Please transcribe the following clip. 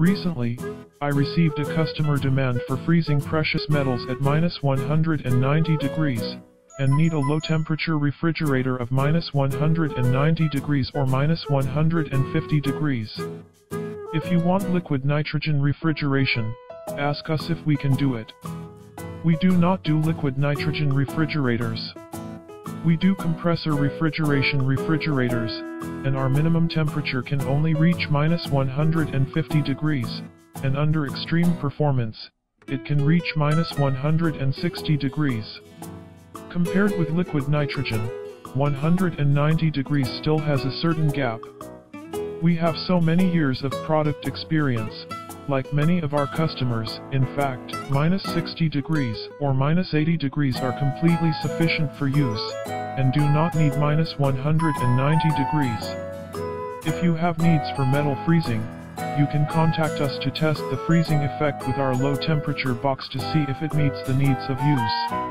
Recently, I received a customer demand for freezing precious metals at minus 190 degrees, and need a low temperature refrigerator of minus 190 degrees or minus 150 degrees. If you want liquid nitrogen refrigeration, ask us if we can do it. We do not do liquid nitrogen refrigerators. We do compressor refrigeration refrigerators, and our minimum temperature can only reach minus 150 degrees, and under extreme performance, it can reach minus 160 degrees. Compared with liquid nitrogen, 190 degrees still has a certain gap. We have so many years of product experience, like many of our customers, in fact, minus 60 degrees or minus 80 degrees are completely sufficient for use, and do not need minus 190 degrees. If you have needs for metal freezing, you can contact us to test the freezing effect with our low temperature box to see if it meets the needs of use.